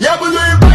Yeah, believe.